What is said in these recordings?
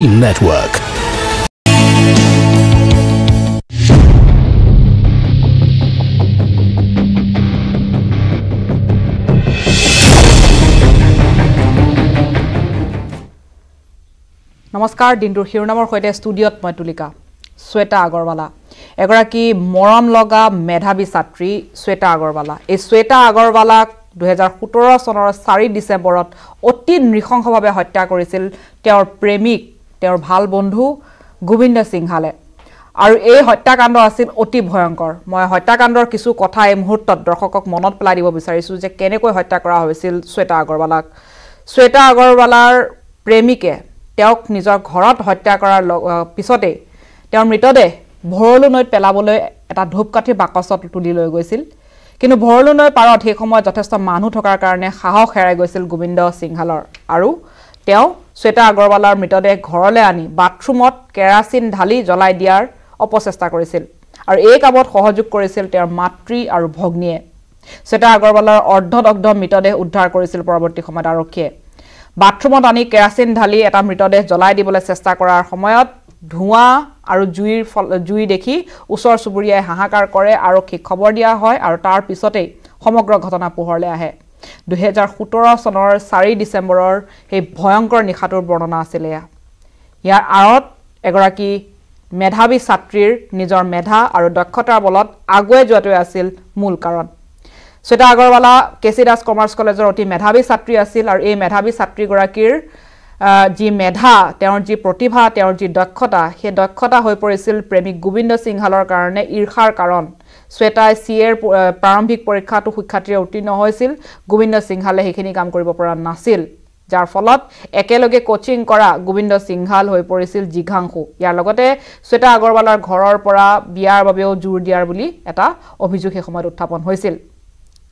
Network. নমস্কাৰ দিনটোৰ শিৰোনামৰ সৈতে ষ্টুডিঅ'ত মই তুলিকা। শ্বেতা আগৰৱালা। এগৰাকী মৰম লগা মেধাৱী ছাত্ৰী শ্বেতা আগৰৱালা। এই শ্বেতা আগৰৱালাক দুহেজাৰ সোতৰ চনৰ চাৰি ডিচেম্বৰত অতি নৃশংসভাৱে হত্যা কৰিছিল তেওঁৰ প্ৰেমিক তেওঁৰ ভাল বন্ধু গোবিন্দ সিংহালে। আৰু এই হত্যাকাণ্ড আছিল অতি ভয়ংকৰ। মই হত্যাকাণ্ডৰ কিছু কথা এই মুহূৰ্তত দৰ্শকক মনত পেলাই দিব বিচাৰিছোঁ যে কেনেকৈ হত্যা কৰা হৈছিল শ্বেতা আগৰৱালাক। শ্বেতা আগৰৱালাৰ প্ৰেমিকে তেওঁক নিজৰ ঘৰত হত্যা কৰাৰ লগ- পিছতেই তেওঁৰ মৃতদেহ ভৰলু নৈত পেলাবলৈ এটা ধূপকাঠিৰ বাকচত তুলি লৈ গৈছিল। কিন্তু ভৰলু নৈৰ পাৰত সেই সময়ত যথেষ্ট মানুহ থকাৰ কাৰণে সাহস হেৰাই গৈছিল গোবিন্দ সিংহালৰ। আৰু তেওঁ শ্বেতা আগৰৱালাৰ মৃতদেহ ঘৰলৈ আনি বাথৰুমত কেৰাচিন ঢালি জ্বলাই দিয়াৰ অপচেষ্টা কৰিছিল আৰু এই কামত সহযোগ কৰিছিল তেওঁৰ মাতৃ আৰু ভগ্নীয়ে। শ্বেতা আগৰৱালাৰ অৰ্ধদগ্ধ মৃতদেহ উদ্ধাৰ কৰিছিল পৰৱৰ্তী সময়ত আৰক্ষীয়ে। বাথৰুমত আনি কেৰাচিন ঢালি এটা মৃতদেহ জ্বলাই দিবলৈ চেষ্টা কৰাৰ সময়ত ধোঁৱা আৰু জুইৰ ফল জুই দেখি ওচৰ চুবুৰীয়াই হাহাকাৰ কৰে আৰক্ষীক খবৰ দিয়া হয় আৰু তাৰ পিছতেই সমগ্ৰ ঘটনা পোহৰলৈ আহে। দুহেজাৰ সোতৰ চনৰ চাৰি ডিচেম্বৰৰ সেই ভয়ংকৰ নিশাটোৰ বৰ্ণনা আছিলে ইয়াৰ। আঁৰত এগৰাকী মেধাৱী ছাত্ৰীৰ নিজৰ মেধা আৰু দক্ষতাৰ বলত আগুৱাই যোৱাটোৱে আছিল মূল কাৰণ। Shweta Agarwala K C Das commerce কলেজৰ অতি মেধাৱী ছাত্ৰী আছিল আৰু এই মেধাৱী ছাত্ৰীগৰাকীৰ যি মেধা তেওঁৰ যি প্ৰতিভা তেওঁৰ যি দক্ষতা সেই দক্ষতা হৈ পৰিছিল প্ৰেমিক গোবিন্দ সিংহালৰ কাৰণে ঈৰ্ষাৰ কাৰণ। শ্বেতাই চি এৰ প্ৰাৰম্ভিক পৰীক্ষাটো সুখ্যাতিৰে উত্তীৰ্ণ হৈছিল। গোবিন্দ সিংহালে সেইখিনি কাম কৰিব পৰা নাছিল। যাৰ ফলত একেলগে কোচিং কৰা গোবিন্দ সিংহাল হৈ পৰিছিল জিঘাংসু। ইয়াৰ লগতে শ্বেতা আগৰৱালাৰ ঘৰৰ পৰা বিয়াৰ বাবেও জোৰ দিয়াৰ বুলি এটা অভিযোগ সেই সময়ত উত্থাপন হৈছিল।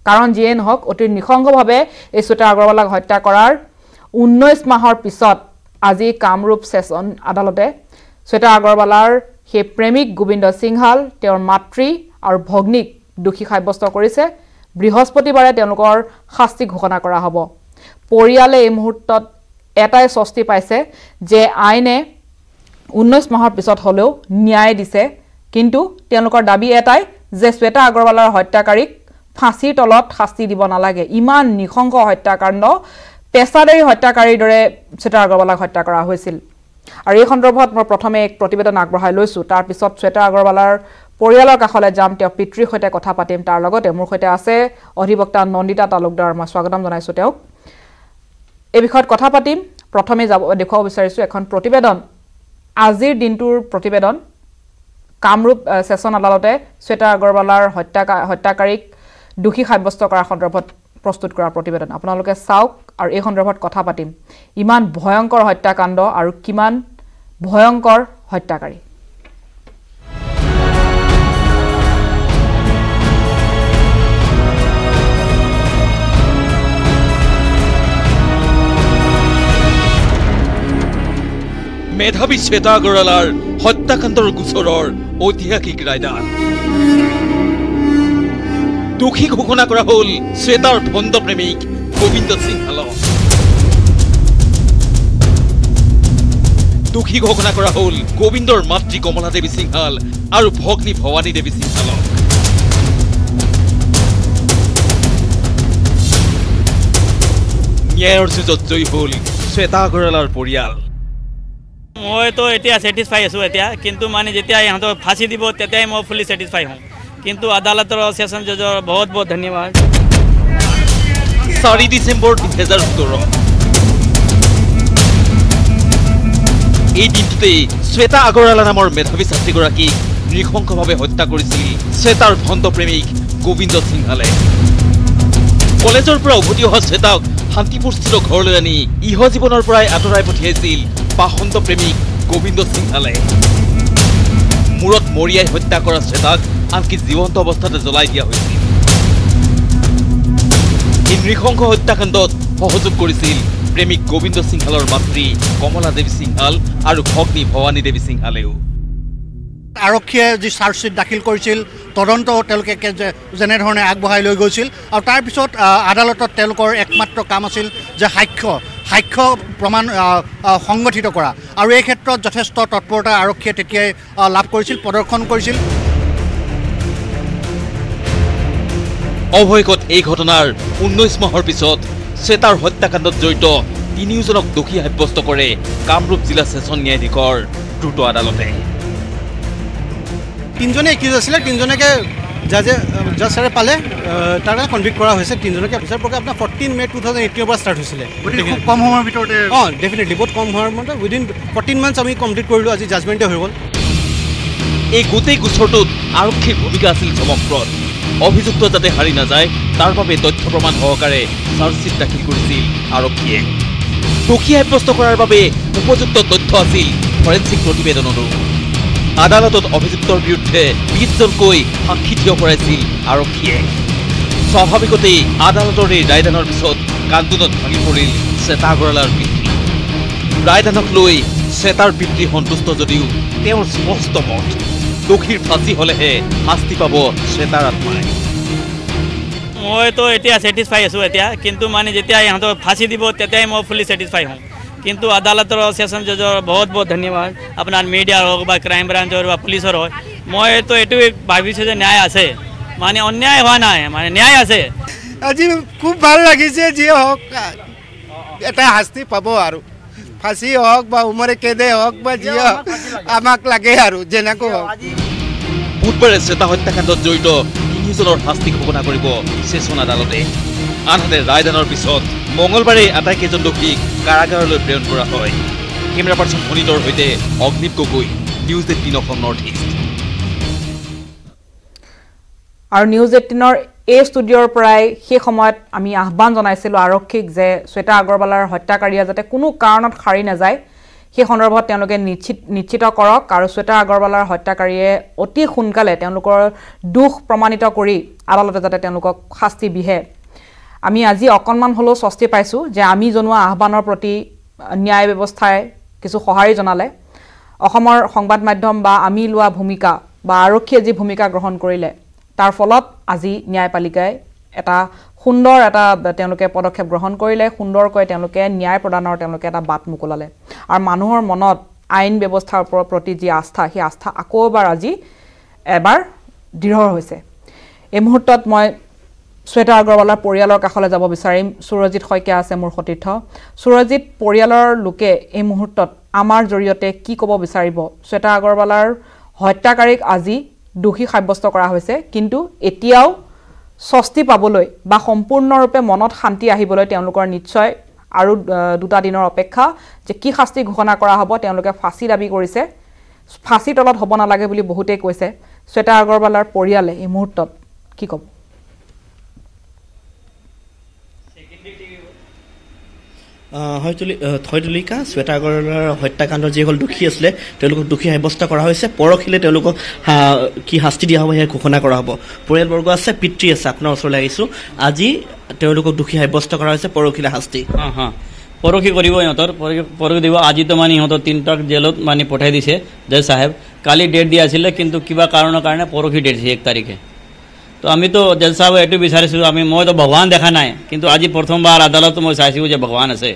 কাৰণ যিয়ে নহওক অতি নৃশংসভাৱে এই শ্বেতা আগৰৱালাক হত্যা কৰাৰ ঊনৈছ মাহৰ পিছত আজি কামৰূপ ছেছন আদালতে শ্বেতা আগৰৱালাৰ সেই প্ৰেমিক গোবিন্দ সিংহাল তেওঁৰ মাতৃ আৰু ভগ্নীক দোষী সাব্যস্ত কৰিছে। বৃহস্পতিবাৰে তেওঁলোকৰ শাস্তি ঘোষণা কৰা হ'ব। পৰিয়ালে এই মুহূৰ্তত এটাই স্বস্তি পাইছে যে আইনে ঊনৈছ মাহৰ পিছত হ'লেও ন্যায় দিছে। কিন্তু তেওঁলোকৰ দাবী এটাই যে শ্বেতা আগৰৱালাৰ হত্যাকাৰীক ফাঁচীৰ তলত শাস্তি দিব নালাগে। ইমান নৃশংস হত্যাকাণ্ড পেছাদাৰী হত্যাকাৰীৰ দৰে শ্বেতা আগৰৱালাক হত্যা কৰা হৈছিল। আৰু এই সন্দৰ্ভত মই প্ৰথমে এক প্ৰতিবেদন আগবঢ়াই লৈছোঁ। তাৰপিছত শ্বেতা আগৰৱালাৰ পৰিয়ালৰ কাষলৈ যাম তেওঁ পিতৃৰ সৈতে কথা পাতিম। তাৰ লগতে মোৰ সৈতে আছে অধিবক্তা নন্দিতা তালুকদাৰ। মই স্বাগতম জনাইছোঁ তেওঁক। এই বিষয়ত কথা পাতিম। প্ৰথমে যাব দেখুৱাব বিচাৰিছোঁ এখন প্ৰতিবেদন। আজিৰ দিনটোৰ প্ৰতিবেদন। কামৰূপ ছেছন আদালতে শ্বেতা আগৰৱালাৰ হত্যাকা হত্যাকাৰীক দোষী সাব্যস্ত কৰাৰ সন্দৰ্ভত প্ৰস্তুত কৰা প্ৰতিবেদন। আপোনালোকে চাওক আৰু এই সন্দৰ্ভত কথা পাতিম। ইমান ভয়ংকৰ হত্যাকাণ্ড আৰু কিমান ভয়ংকৰ হত্যাকাৰী। মেধাৱী শ্বেতা আগৰৱালাৰ হত্যাকাণ্ডৰ গোচৰৰ ঐতিহাসিক ৰায়দান। দোষী ঘোষণা কৰা হ'ল শ্বেতাৰ ভণ্ড প্ৰেমিক গোবিন্দ সিংহালক দোষী ঘোষণা কৰা হ'ল গোবিন্দৰ মাতৃ কমলা দেৱী সিংহাল আৰু ভগ্নী ভৱানী দেৱী সিংহালক ন্যায়ৰ যুঁজত জয়ী হ'ল শ্বেতা আগৰৱালাৰ পৰিয়াল। মইতো এতিয়া ছেটিছফাই আছোঁ এতিয়া কিন্তু মানে যেতিয়া ইহঁতক ফাঁচি দিব তেতিয়াই মই ফুলি ছেটিছফাই হওঁ কিন্তু আদালতৰ ছেশ্যন জজৰ বহুত বহুত ধন্যবাদ। চাৰি ডিচেম্বৰ দুহেজাৰ সোতৰ। এই দিনটোতেই শ্বেতা আগৰৱালা নামৰ মেধাৱী ছাত্ৰীগৰাকীক নৃশংসভাৱে হত্যা কৰিছিল শ্বেতাৰ ভণ্ড প্ৰেমিক গোবিন্দ সিংহালে। কলেজৰ পৰা উভতি অহা শ্বেতাক শান্তিপুৰস্থিত ঘৰলৈ আনি ইহ জীৱনৰ পৰাই আঁতৰাই পঠিয়াইছিল পাষণ্ড প্ৰেমিক গোবিন্দ সিংহালে। মূৰত মৰিয়াই হত্যা কৰা শ্বেতাক আনকি জীৱন্ত অৱস্থাতে জ্বলাই দিয়া হৈছিল। এই নৃশংস হত্যাকাণ্ডত সহযোগ কৰিছিল প্ৰেমিক গোবিন্দ সিংহালৰ মাতৃ কমলা দেৱী সিংহাল আৰু ভগ্নী ভৱানী দেৱী সিংহালেও। আৰক্ষীয়ে যি চাৰ্জশ্বীট দাখিল কৰিছিল তদন্ত তেওঁলোকে যেনেধৰণে আগবঢ়াই লৈ গৈছিল। আৰু তাৰপিছত আদালতত তেওঁলোকৰ একমাত্ৰ কাম আছিল যে সাক্ষ্য সাক্ষ্য প্ৰমাণ সংগঠিত কৰা। আৰু এই ক্ষেত্ৰত যথেষ্ট তৎপৰতা আৰক্ষীয়ে তেতিয়াই লাভ কৰিছিল প্ৰদৰ্শন কৰিছিল। অৱশেষত এই ঘটনাৰ ঊনৈছ মাহৰ পিছত শ্বেতাৰ হত্যাকাণ্ডত জড়িত তিনিওজনক দোষী সাব্যস্ত কৰে কামৰূপ জিলা ছেছন ন্যায়াধীশৰ দ্ৰুত আদালতে। তিনিজনে একিউজ আছিলে তিনিজনকে জাজে জাজ ছাৰে পালে তাৰ কাৰণে কনভিক্ট কৰা হৈছে তিনিজনকে। বিচাৰ প্ৰক্ৰিয়া আপোনাৰ ফৰ্টিন মে' টু থাউজেণ্ড এইটিনৰ পৰা ষ্টাৰ্ট হৈছিলে। কম সময়ৰ ভিতৰতে অঁ ডেফিনেটলি বহুত কম সময়ৰ মতে উইদিন ফৰ্টিন মান্থছ আমি কমপ্লিট কৰিলোঁ আজি জাজমেণ্টে হৈ গ'ল। এই গোটেই গোচৰটোত আৰক্ষীৰ ভূমিকা আছিল চমকপ্ৰদ। অভিযুক্ত যাতে হাৰি নাযায় তাৰ বাবে তথ্য প্ৰমাণ সহকাৰে চাৰ্জশ্বীট দাখিল কৰিছিল আৰক্ষীয়ে। দোষী সাব্যস্ত কৰাৰ বাবে উপযুক্ত তথ্য আছিল ফৰেনচিক প্ৰতিবেদনতো। আদালতত অভিযুক্তৰ বিৰুদ্ধে বিশজনকৈ সাক্ষী থিয় কৰাইছিল আৰক্ষীয়ে। স্বাভাৱিকতেই আদালতৰ এই ৰায়দানৰ পিছত কান্দোনত ভাঙি পৰিল শ্বেতা আগৰৱালাৰ পিতৃ। ৰায়দানক লৈ শ্বেতাৰ পিতৃ সন্তুষ্ট যদিও তেওঁৰ স্পষ্ট মত দোষীৰ ফাঁচি হ'লেহে শাস্তি পাব শ্বেতাৰ আত্মাই। মইতো এতিয়া ছেটিছফাই আছোঁ এতিয়া কিন্তু মানে যেতিয়া ইহঁতক ফাঁচি দিব তেতিয়াই মই ফুলি ছেটিছফাই হওঁ কিন্তু আদালতৰ ছেশ্যন জজৰ বহুত বহুত ধন্যবাদ আপোনাৰ মিডিয়াৰ হওক বা ক্ৰাইম ব্ৰাঞ্চৰ বা পুলিচৰ হওক মইতো এইটোৱে ভাবিছোঁ যে ন্যায় আছে মানে অন্যায় হোৱা নাই মানে ন্যায় আছে আজি খুব ভাল লাগিছে যিয়ে হওক এটা শাস্তি পাব আৰু ফাঁচি হওক বা উমৰে কেদে হওক বা যিয়ে হওক আমাক লাগে আৰু যেনেকৈ হওক বুধবাৰে শ্বেতা হত্যাকাণ্ডত জড়িত। তিনিজনৰ শাস্তি ঘোষণা কৰিব। ছেছন আদালতে। আনহাতে ৰায়দানৰ পিছত মঙলবাৰে আটাইকেইজন দোষীক কাৰাগাৰলৈ প্ৰেৰণ কৰা হয়। কেমেৰা পাৰ্চন ফণিতৰ সৈতে Agnit Gogoi news eighteen Assam north east আৰু নিউজ এইটিনৰ এই ষ্টুডিঅ'ৰ পৰাই সেই সময়ত আমি আহ্বান জনাইছিলোঁ আৰক্ষীক যে শ্বেতা আগৰৱালাৰ হত্যাকাৰীয়ে যাতে কোনো কাৰণত সাৰি নাযায় সেই সন্দৰ্ভত তেওঁলোকে নিশ্চিত নিশ্চিত কৰক আৰু শ্বেতা আগৰৱালাৰ হত্যাকাৰীয়ে অতি সোনকালে তেওঁলোকৰ দোষ প্ৰমাণিত কৰি আদালতে যাতে তেওঁলোকক শাস্তি বিহে। আমি আজি অকণমান হ'লেও স্বস্তি পাইছোঁ যে আমি জনোৱা আহ্বানৰ প্ৰতি ন্যায় ব্যৱস্থাই কিছু সঁহাৰি জনালে। অসমৰ সংবাদ মাধ্যম বা আমি লোৱা ভূমিকা বা আৰক্ষীয়ে যি ভূমিকা গ্ৰহণ কৰিলে তাৰ ফলত আজি ন্যায়পালিকাই এটা সুন্দৰ এটা তেওঁলোকে পদক্ষেপ গ্ৰহণ কৰিলে সুন্দৰকৈ তেওঁলোকে ন্যায় প্ৰদানৰ তেওঁলোকে এটা বাট মোকলালে। আৰু মানুহৰ মনত আইন ব্যৱস্থাৰ ওপৰৰ প্ৰতি যি আস্থা সেই আস্থা আকৌ এবাৰ আজি এবাৰ দৃঢ় হৈছে। এই মুহূৰ্তত মই শ্বেতা আগৰৱালাৰ পৰিয়ালৰ কাষলৈ যাব বিচাৰিম। সুৰজিৎ শইকীয়া আছে মোৰ সতীৰ্থ। সুৰজিৎ পৰিয়ালৰ লোকে এই মুহূৰ্তত আমাৰ জৰিয়তে কি ক'ব বিচাৰিব? শ্বেতা আগৰৱালাৰ হত্যাকাৰীক আজি দোষী সাব্যস্ত কৰা হৈছে। কিন্তু এতিয়াও স্বস্তি পাবলৈ বা সম্পূৰ্ণৰূপে মনত শান্তি আহিবলৈ তেওঁলোকৰ নিশ্চয় আৰু দুটা দিনৰ অপেক্ষা যে কি শাস্তি ঘোষণা কৰা হ'ব তেওঁলোকে ফাঁচী দাবী কৰিছে। ফাঁচীৰ তলত হ'ব নালাগে বুলি বহুতেই কৈছে। শ্বেতা আগৰৱালাৰ পৰিয়ালে এই মুহূৰ্তত কি ক'ব? আহ, হয় তুলি আহ, হয় তুলিকা শ্বেতা আগৰৱালাৰ হত্যাকাণ্ডৰ যিসকল দোষী আছিলে তেওঁলোকক দোষী সাব্যস্ত কৰা হৈছে। পৰহিলৈ তেওঁলোকক কি শাস্তি দিয়া হ'ব সেয়া ঘোষণা কৰা হ'ব। পৰিয়ালবৰ্গ আছে পিতৃ আছে আপোনাৰ ওচৰলৈ আহিছোঁ। আজি তেওঁলোকক দোষী সাব্যস্ত কৰা হৈছে পৰহিলৈ শাস্তি। পৰহি কৰিব ইহঁতৰ পৰহি দিব। আজিতো মানে ইহঁতৰ তিনিটাক জেলত মানে পঠাই দিছে জজ চাহেব কালি ডেট দিয়া আছিলে কিন্তু কিবা কাৰণৰ কাৰণে পৰহি ডেট দিছে এক তাৰিখে। তো আমিতো জজ চাহেব এইটো বিচাৰিছোঁ আমি মইতো ভগৱান দেখা নাই কিন্তু আজি প্ৰথমবাৰ আদালতো মই চাইছোঁ যে ভগৱান আছে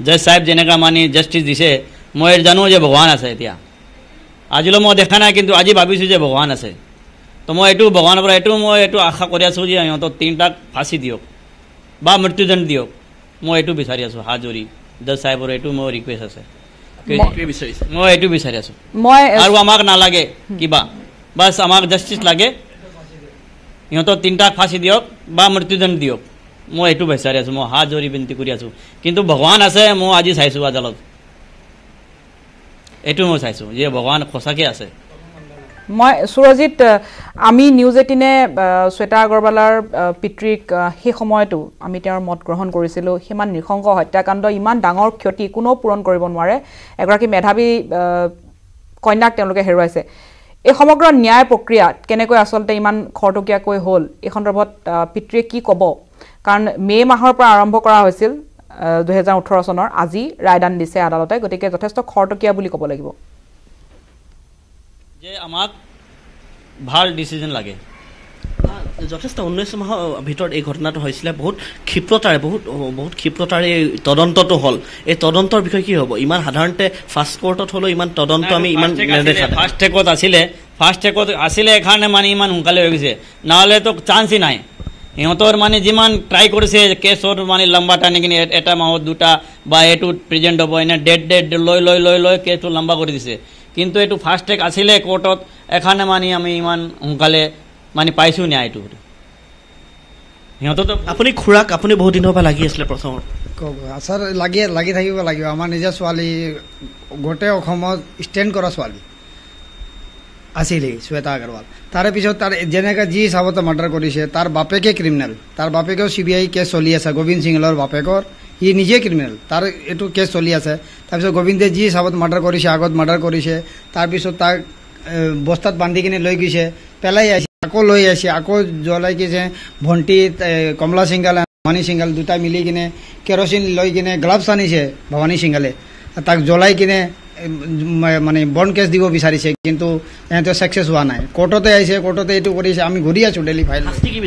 জজ চাহেব যেনেকুৱা মানে জাষ্টিছ দিছে মই জানো যে ভগৱান আছে এতিয়া আজিলৈ মই দেখা নাই কিন্তু আজি ভাবিছোঁ যে ভগৱান আছে তো মই এইটো ভগৱানৰ পৰা এইটো মই এইটো আশা কৰি আছোঁ যে সিহঁতক তিনিটাক ফাঁচি দিয়ক বা মৃত্যুদণ্ড দিয়ক মই এইটো বিচাৰি আছোঁ হাত জৰি জজ চাহেবৰ এইটো মোৰ ৰিকুৱেষ্ট আছে এইটোৱে বিচাৰিছে মই এইটো বিচাৰি আছোঁ মই আৰু আমাক নালাগে কিবা বাছ আমাক জাষ্টিছ লাগে সিহঁতক তিনিটাক ফাঁচি দিয়ক বা মৃত্যুদণ্ড দিয়ক। মই এইটো বিচাৰি আছোঁ মই হাত জৰি বিনতি কৰি আছোঁ। কিন্তু ভগৱান আছে মই আজি চাইছোঁ আদালত। এইটো মই চাইছোঁ যে ভগৱান সঁচাকৈ আছে। মই সুৰজিৎ আহ, আমি নিউজ এইটিনে শ্বেতা আগৰৱালাৰ পিতৃক সেই সময়তো আমি তেওঁৰ মত গ্ৰহণ কৰিছিলোঁ। সিমান নৃশংস হত্যাকাণ্ড ইমান ডাঙৰ ক্ষতি কোনেও পূৰণ কৰিব নোৱাৰে। এগৰাকী মেধাৱী কন্যাক তেওঁলোকে হেৰুৱাইছে। এই সমগ্ৰ ন্যায় প্ৰক্ৰিয়াত কেনেকৈ আচলতে ইমান খৰতকীয়াকৈ হ'ল এই সন্দৰ্ভত পিতৃয়ে কি ক'ব? কাৰণ মে' মাহৰ পৰা আৰম্ভ কৰা হৈছিল দুহেজাৰ ওঠৰ চনৰ। আজি ৰায়দান দিছে আদালতে গতিকে যথেষ্ট খৰতকীয়া বুলি ক'ব লাগিব। যে আমাক ভাল ডিচিজন লাগে। যথেষ্ট ঊনৈছ মাহৰ ভিতৰত এই ঘটনাটো হৈছিলে। বহুত ক্ষিপ্ৰতাৰে বহুত বহুত ক্ষিপ্ৰতাৰে এই তদন্তটো হ'ল। এই তদন্তৰ বিষয়ে কি হ'ব? ইমান সাধাৰণতে ফাষ্ট কোৰ্টত হ'লেও ইমান তদন্ত আমি ইমান নেদেখা ফাৰ্ষ্ট ট্ৰেকত আছিলে। ফাৰ্ষ্ট ট্ৰেকত আছিলে এখানে মানে ইমান সোনকালে হৈ গৈছে। নহ'লেতো চান্সই নাই। সিহঁতৰ মানে যিমান ট্ৰাই কৰিছে কেছৰ মানে লম্বা টানি কিনি এটা মাহত দুটা বা এইটোত প্ৰেজেণ্ট হ'ব এনে ডেট ডেট লৈ লৈ লৈ লৈ কেছটো লম্বা কৰি দিছে। কিন্তু এইটো ফাৰ্ষ্ট ট্ৰেক আছিলে কোৰ্টত এখানে মানে আমি ইমান সোনকালে মানে পাইছোঁ ন্যায়টো সিহঁততো আপুনি খুৰাক আপুনি বহুত দিনৰ পৰা লাগি আছিলে প্ৰথমত কওক আচাৰ লাগি লাগি থাকিব লাগিব। আমাৰ নিজৰ ছোৱালী গোটেই অসমত ষ্টেণ্ড কৰা ছোৱালী। আছিলেই শ্বেতা আগৰৱাল। তাৰে পিছত তাৰ যেনেকৈ যি হিচাপতে মাৰ্ডাৰ কৰিছে তাৰ বাপেকে ক্ৰিমিনেল তাৰ বাপেকেও চি বি আই কেছ চলি আছে। গোবিন্দ সিংলৰ বাপেকৰ সি নিজে ক্ৰিমিনেল তাৰ এইটো কেছ চলি আছে। তাৰপিছত গোবিন্দে যি হিচাপত মাৰ্ডাৰ কৰিছে আগত মাৰ্ডাৰ কৰিছে তাৰপিছত তাক বস্তাত বান্ধি কিনে লৈ গৈছে পেলাই আহিছে আকৌ লৈ আহিছে আকৌ জ্বলাই কিছে ভণ্টি এ, কমলা সিংগাল ভৱানী সিংগাল দুটা মিলি কিনে কেৰচিন লৈ কিনে গ্লাভছ আনিছে ভৱানী সিংগালে তাক জ্বলাই কিনে মানে বন কেছ দিব বিচাৰিছে কিন্তু সিহঁতে ছাকচেছ হোৱা নাই। কোৰ্টতে আহিছে কোৰ্টতে এইটো কৰিছে আমি ঘূৰি আছোঁ ডেইলি ফাইল কি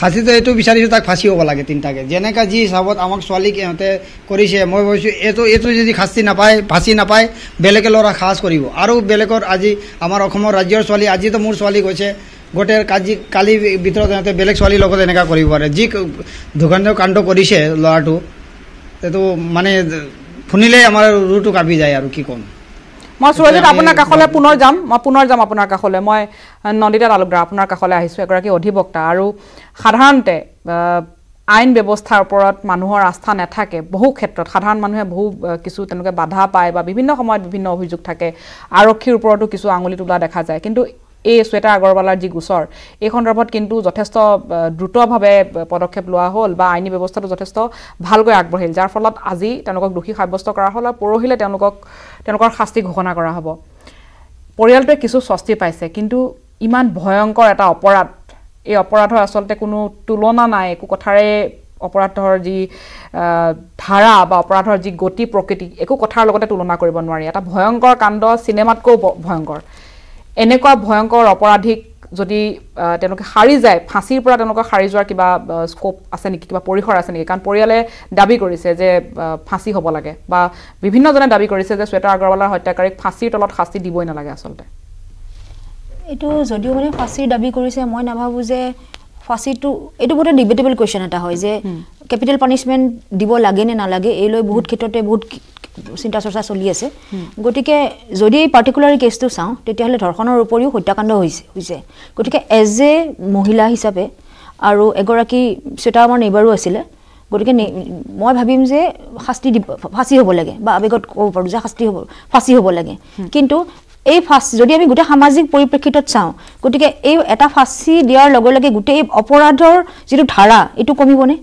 খাচীটো এইটো বিচাৰিছোঁ তাক ফাঁচি হ'ব লাগে তিনিটাকে। যেনেকৈ যি হিচাপত আমাক ছোৱালীক ইহঁতে কৰিছে মই ভাবিছোঁ এইটো এইটো যদি শাস্তি নাপায় ফাঁচি নাপায় বেলেগে ল'ৰা সাহস কৰিব। আৰু বেলেগৰ আজি আমাৰ অসমৰ ৰাজ্যৰ ছোৱালী আজিতো মোৰ ছোৱালী গৈছে গোটেই কাজি কালি ভিতৰত সিহঁতে বেলেগ ছোৱালীৰ লগত এনেকুৱা কৰিব পাৰে। যি দুৰ্গন্ধ কাণ্ড কৰিছে ল'ৰাটো এইটো মানে শুনিলেই আমাৰ ৰুটো কাপি যায় আৰু কি ক'ম। মই সুৰজিত আপোনাৰ কাষলৈ পুনৰ যাম। মই পুনৰ যাম আপোনাৰ কাষলৈ। মই নন্দিতা তালুকদাৰ আপোনাৰ কাষলৈ আহিছোঁ এগৰাকী অধিবক্তা। আৰু সাধাৰণতে আইন ব্যৱস্থাৰ ওপৰত মানুহৰ আস্থা নাথাকে বহু ক্ষেত্ৰত। সাধাৰণ মানুহে বহু কিছু তেনেকৈ বাধা পায় বা বিভিন্ন সময়ত বিভিন্ন অভিযোগ থাকে। আৰক্ষীৰ ওপৰতো কিছু আঙুলি তোলা দেখা যায়। কিন্তু এই শ্বেতা আগৰৱালাৰ যি গোচৰ এই সন্দৰ্ভত কিন্তু যথেষ্ট দ্ৰুতভাৱে পদক্ষেপ লোৱা হ'ল বা আইনী ব্যৱস্থাটো যথেষ্ট ভালকৈ আগবাঢ়িল যাৰ ফলত আজি তেওঁলোকক দোষী সাব্যস্ত কৰা হ'ল আৰু পৰহিলৈ তেওঁলোকক তেওঁলোকৰ শাস্তি ঘোষণা কৰা হ'ব। পৰিয়ালটোৱে কিছু স্বস্তি পাইছে কিন্তু ইমান ভয়ংকৰ এটা অপৰাধ এই অপৰাধৰ আচলতে কোনো তুলনা নাই একো কথাৰে অপৰাধৰ যি ধাৰা বা অপৰাধৰ যি গতি প্ৰকৃতি একো কথাৰ লগতে তুলনা কৰিব নোৱাৰি। এটা ভয়ংকৰ কাণ্ড চিনেমাতকৈও ভয়ংকৰ। এনেকুৱা ভয়ংকৰ অপৰাধীক যদি তেওঁলোকে সাৰি যায় ফাঁচীৰ পৰা তেওঁলোকৰ সাৰি যোৱাৰ কিবা স্ক'প আছে নেকি? কিবা পৰিসৰ আছে নেকি? কাৰণ পৰিয়ালে দাবী কৰিছে যে ফাঁচী হ'ব লাগে। বা বিভিন্নজনে দাবী কৰিছে যে শ্বেতা আগৰৱালাৰ হত্যাকাৰীক ফাঁচীৰ তলত শাস্তি দিবই নালাগে আচলতে। এইটো যদিও মানে ফাঁচীৰ দাবী কৰিছে মই নাভাবোঁ যে ফাঁচীটো এইটো বহুত ডিবেটেবল কুৱেশ্যন এটা হয় যে কেপিটেল পানিছমেণ্ট দিব লাগে নে নালাগে এই লৈ বহুত ক্ষেত্ৰতে বহুত চিন্তা চৰ্চা চলি আছে। গতিকে যদি এই পাৰ্টিকুলাৰ কেছটো চাওঁ তেতিয়াহ'লে ধৰ্ষণৰ উপৰিও হত্যাকাণ্ড হৈছে হৈছে। গতিকে এজ এ মহিলা হিচাপে আৰু এগৰাকী শ্বেতা আমাৰ নেইবাৰো আছিলে গতিকে মই ভাবিম যে শাস্তি দিব ফাঁচী হ'ব লাগে বা আৱেগত ক'ব পাৰোঁ যে শাস্তি হ'ব ফাঁচী হ'ব লাগে। কিন্তু এই ফাঁচী যদি আমি গোটেই সামাজিক পৰিপ্ৰেক্ষিতত চাওঁ গতিকে এই এটা ফাঁচী দিয়াৰ লগে লগে গোটেই অপৰাধৰ যিটো ধাৰা এইটো কমিবনে?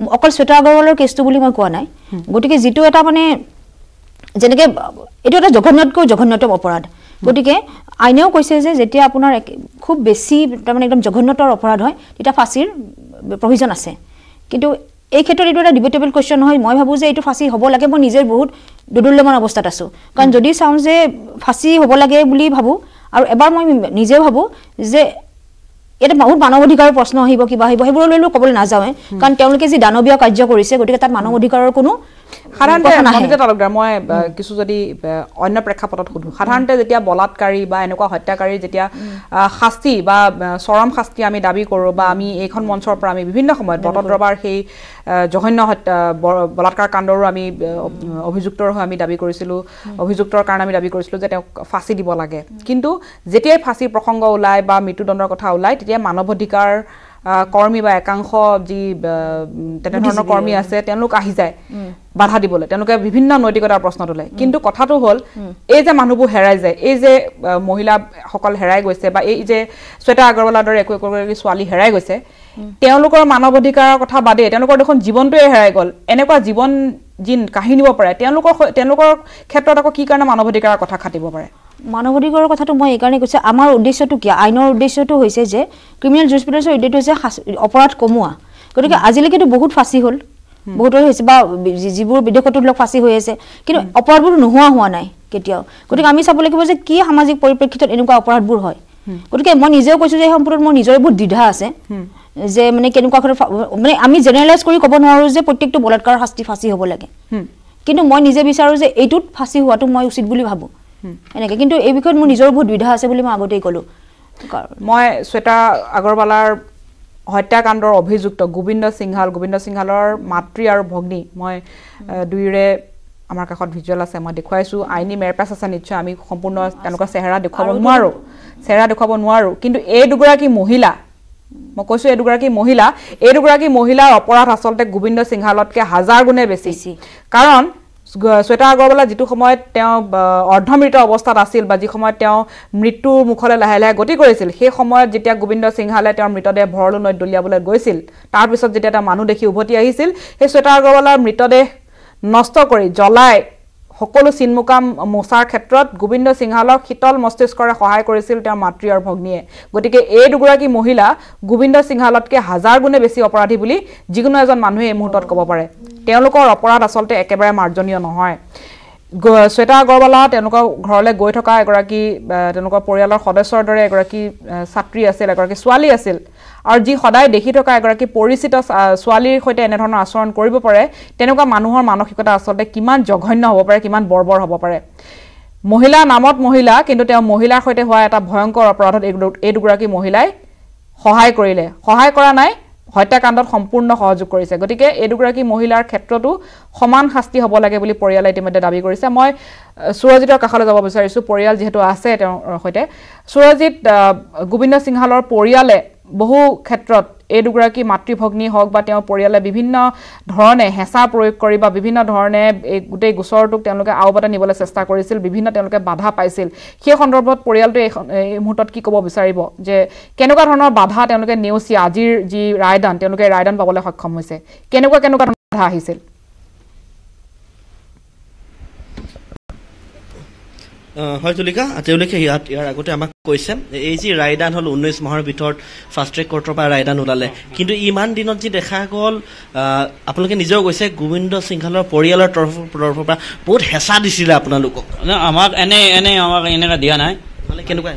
অকল শ্বেতা আগৰৱালৰ কেছটো বুলি মই কোৱা নাই। গতিকে যিটো এটা মানে যেনেকে এইটো এটা জঘন্যতকৈ জঘন্যতম অপৰাধ। গতিকে আইনেও কৈছে যে যেতিয়া আপোনাৰ খুব বেছি তাৰমানে একদম জঘন্যতৰ অপৰাধ হয় তেতিয়া ফাঁচীৰ প্ৰভিজন আছে। কিন্তু এই ক্ষেত্ৰত এইটো এটা ডিবেটেবল কুৱেশ্যন হয়। মই ভাবোঁ যে এইটো ফাঁচী হ'ব লাগে। মই নিজে বহুত দুদুল্যমান অৱস্থাত আছোঁ। কাৰণ যদি চাওঁ যে ফাঁচী হ'ব লাগে বুলি ভাবোঁ আৰু এবাৰ মই নিজে ভাবোঁ যে ইয়াতে বহুত মানৱ অধিকাৰৰ প্ৰশ্ন আহিব কিবা আহিব সেইবোৰলৈও ক'বলৈ নাযাওঁৱে। কাৰণ তেওঁলোকে যি দানৱীয় কাৰ্য কৰিছে গতিকে তাত মানৱ অধিকাৰৰ কোনো সাধাৰণতে। নন্দিতা তালুকদাৰ মই কিছু যদি অন্য প্ৰেক্ষাপটত সোধোঁ। সাধাৰণতে যেতিয়া বলাৎকাৰী বা এনেকুৱা হত্যাকাৰীৰ যেতিয়া শাস্তি বা চৰম শাস্তি আমি দাবী কৰোঁ বা আমি এইখন মঞ্চৰ পৰা আমি বিভিন্ন সময়ত বটদ্ৰবাৰ সেই জঘন্য হত্যা বলাৎকাৰ কাণ্ডৰো আমি অভিযুক্তৰ হৈ আমি দাবী কৰিছিলোঁ। অভিযুক্তৰ কাৰণে আমি দাবী কৰিছিলোঁ যে তেওঁক ফাঁচী দিব লাগে। কিন্তু যেতিয়াই ফাঁচীৰ প্ৰসংগ ওলায় বা মৃত্যুদণ্ডৰ কথা ওলায় তেতিয়া মানৱ অধিকাৰ কৰ্মী বা একাংশ যি তেনেধৰণৰ কৰ্মী আছে তেওঁলোক আহি যায় বাধা দিবলৈ। তেওঁলোকে বিভিন্ন নৈতিকতাৰ প্ৰশ্ন তোলে কিন্তু কথাটো হ'ল এই যে মানুহবোৰ হেৰাই যায় এই যে মহিলাসকল হেৰাই গৈছে বা এই যে শ্বেতা আগৰৱালাৰ দৰে একো একো একো ছোৱালী হেৰাই গৈছে তেওঁলোকৰ মানৱ অধিকাৰৰ কথা বাদেই তেওঁলোকৰ দেখোন জীৱনটোৱে হেৰাই গ'ল এনেকুৱা জীৱন যি কাঢ়ি নিব পাৰে তেওঁলোকৰ তেওঁলোকৰ ক্ষেত্ৰত আকৌ কি কাৰণে মানৱ অধিকাৰৰ কথা খাটিব পাৰে? মানৱ অধিকাৰৰ কথাটো মই এইকাৰণে কৈছোঁ আমাৰ উদ্দেশ্যটো কি? আইনৰ উদ্দেশ্যটো হৈছে যে ক্ৰিমিনেল জুৰিছপ্ৰুডেঞ্চৰ উদ্দেশ্যটো হৈছে অপৰাধ কমোৱা। গতিকে আজিলৈকেতো বহুত ফাঁচি হ'ল। বহুতৰ হৈছে বা যিবোৰ বিদেশতো ধৰি লওক ফাঁচি হৈ আছে। কিন্তু অপৰাধবোৰ নোহোৱা হোৱা নাই কেতিয়াও। গতিকে আমি চাব লাগিব যে কি সামাজিক পৰিপ্ৰেক্ষিতত এনেকুৱা অপৰাধবোৰ হয়। গতিকে মই নিজেও কৈছোঁ যে এই সম্পৰ্কত মোৰ নিজৰে বহুত দ্বিধা আছে। যে মানে কেনেকুৱা ক্ষেত্ৰত মানে আমি জেনেৰেলাইজ কৰি ক'ব নোৱাৰোঁ যে প্ৰত্যেকটো বলাৎকাৰৰ শাস্তি ফাঁচি হ'ব লাগে। কিন্তু মই নিজে বিচাৰোঁ যে এইটোত ফাঁচি হোৱাটো মই উচিত বুলি ভাবোঁ। এনেকৈ। কিন্তু এই বিষয়ত মোৰ নিজৰ বহুত দ্বিধা আছে বুলি মই আগতেই ক'লোঁ। মই শ্বেতা আগৰৱালাৰ হত্যাকাণ্ডৰ অভিযুক্ত গোবিন্দ সিংহাল গোবিন্দ সিংহালৰ মাতৃ আৰু ভগ্নী মই দুয়োৰে আমাৰ কাষত ভিজুৱেল আছে মই দেখুৱাইছোঁ। আইনী মেৰপেচ আছে নিশ্চয় আমি সম্পূৰ্ণ তেওঁলোকৰ চেহেৰা দেখুৱাব নোৱাৰোঁ। চেহেৰা দেখুৱাব নোৱাৰোঁ। কিন্তু এই দুগৰাকী মহিলা মই কৈছোঁ এই দুগৰাকী মহিলা এই দুগৰাকী মহিলাৰ অপৰাধ আচলতে গোবিন্দ সিংহালতকৈ হাজাৰ গুণে বেছি। কাৰণ শ্বেতা আগৰৱালা যিটো সময়ত তেওঁ অৰ্ধমৃত অৱস্থাত আছিল বা যি সময়ত তেওঁ মৃত্যুৰ মুখলৈ লাহে লাহে গতি কৰিছিল সেই সময়ত যেতিয়া গোবিন্দ সিংহালে তেওঁৰ মৃতদেহ ভৰলু নৈত দলিয়াবলৈ গৈছিল তাৰপিছত যেতিয়া তেওঁ মানুহ দেখি উভতি আহিছিল সেই শ্বেতা আগৰৱালাৰ মৃতদেহ নষ্ট কৰি জ্বলাই সকলো চিনমুকাম মোচাৰ ক্ষেত্ৰত গোবিন্দ সিংহালক শীতল মস্তিষ্কৰে সহায় কৰিছিল তেওঁৰ মাতৃ আৰু ভগ্নীয়ে। গতিকে এই দুগৰাকী মহিলা গোবিন্দ সিংহালতকৈ হাজাৰ গুণে বেছি অপৰাধী বুলি যিকোনো এজন মানুহে এই মুহূৰ্তত ক'ব পাৰে। তেওঁলোকৰ অপৰাধ আচলতে একেবাৰে মাৰ্জনীয় নহয়। শ্বেতা আগৰৱালা তেওঁলোকৰ ঘৰলৈ গৈ থকা এগৰাকী তেওঁলোকৰ পৰিয়ালৰ সদস্যৰ দৰে এগৰাকী ছাত্ৰী আছিল এগৰাকী ছোৱালী আছিল। আৰু যি সদায় দেখি থকা এগৰাকী পৰিচিত ছোৱালীৰ সৈতে এনেধৰণৰ আচৰণ কৰিব পাৰে তেনেকুৱা মানুহৰ মানসিকতা আচলতে কিমান জঘন্য হ'ব পাৰে কিমান বৰ্বৰ হ'ব পাৰে। মহিলা নামত মহিলা কিন্তু তেওঁ মহিলাৰ সৈতে হোৱা এটা ভয়ংকৰ অপৰাধত এই দুগৰাকী মহিলাই সহায় কৰিলে। সহায় কৰা নাই হত্যাকাণ্ডত সম্পূৰ্ণ সহযোগ কৰিছে। গতিকে এই দুগৰাকী মহিলাৰ ক্ষেত্ৰতো সমান শাস্তি হ'ব লাগে বুলি পৰিয়ালে ইতিমধ্যে দাবী কৰিছে। মই সুৰজিতৰ কাষলৈ যাব বিচাৰিছোঁ। পৰিয়াল যিহেতু আছে তেওঁৰ সৈতে। সুৰজিত গোবিন্দ সিংহালৰ পৰিয়ালে বহু ক্ষেত্ৰত এই দুগৰাকী মাতৃভগ্নী হওক বা তেওঁৰ পৰিয়ালে বিভিন্ন ধৰণে হেঁচা প্ৰয়োগ কৰি বা বিভিন্ন ধৰণে এই গোটেই গোচৰটোক তেওঁলোকে আওবাতে নিবলৈ চেষ্টা কৰিছিল বিভিন্ন তেওঁলোকে বাধা পাইছিল। সেই সন্দৰ্ভত পৰিয়ালটোৱে এই মুহূৰ্তত কি ক'ব বিচাৰিব? যে কেনেকুৱা ধৰণৰ বাধা তেওঁলোকে নেওচি আজিৰ যি ৰায়দান তেওঁলোকে ৰায়দান পাবলৈ সক্ষম হৈছে? কেনেকুৱা কেনেকুৱা ধৰণৰ বাধা আহিছিল? হয় তুলিকা তেওঁলোকে ইয়াত ইয়াৰ আগতে আমাক কৈছে এই যি ৰায়দান হ'ল ঊনৈছ মাহৰ ভিতৰত ফাষ্ট ট্ৰেক কোৰ্টৰ পৰা ৰায়দান ওলালে। কিন্তু ইমান দিনত যি দেখা গ'ল আপোনালোকে নিজেও কৈছে গোবিন্দ সিংহালৰ পৰিয়ালৰ তৰফৰ তৰফৰ পৰা বহুত হেঁচা দিছিলে আপোনালোকক। আমাক এনে এনে আমাক এনেকা দিয়া নাই। মানে কেনেকুৱা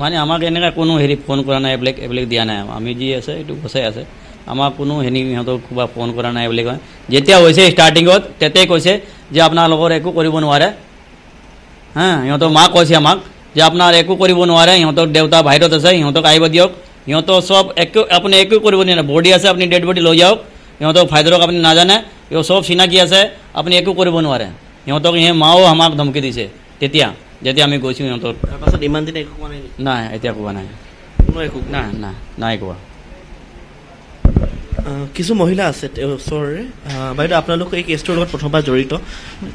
মানে আমাক এনেকা কোনো হেৰি ফোন কৰা নাই এইবিলাক এইবিলাক দিয়া নাই। আমি যি আছে এইটো বচাই আছে। আমাক কোনো হেৰি সিহঁতক কিবা ফোন কৰা নাই বুলি কয়। যেতিয়া হৈছে ষ্টাৰ্টিঙত তেতিয়াই কৈছে যে আপোনালোকৰ একো কৰিব নোৱাৰে। হা সিহঁতৰ মাক কৈছে আমাক যে আপোনাৰ একো কৰিব নোৱাৰে সিহঁতৰ দেউতা বাহিৰত আছে সিহঁতক আহিব দিয়ক। সিহঁতৰ চব একো আপুনি একো কৰিব নোৱাৰে বডি আছে আপুনি ডেড বডি লৈ যাওক। সিহঁতক ফাইদাৰক আপুনি নাজানে সিহঁত চব চিনাকি আছে আপুনি একো কৰিব নোৱাৰে। সিহঁতক সেই মাও আমাক ধমকি দিছে তেতিয়া যেতিয়া আমি গৈছোঁ সিহঁতৰ ইমান দিন একো কোৱা নাই? নাই এতিয়া কোৱা নাই। কোনো একো কোৱা নাই? নাই নাই কোৱা। কিছু মহিলা আছে ওচৰৰে। বাইদেউ আপোনালোক এই কেছটোৰ লগত প্ৰথমবাৰ জড়িত।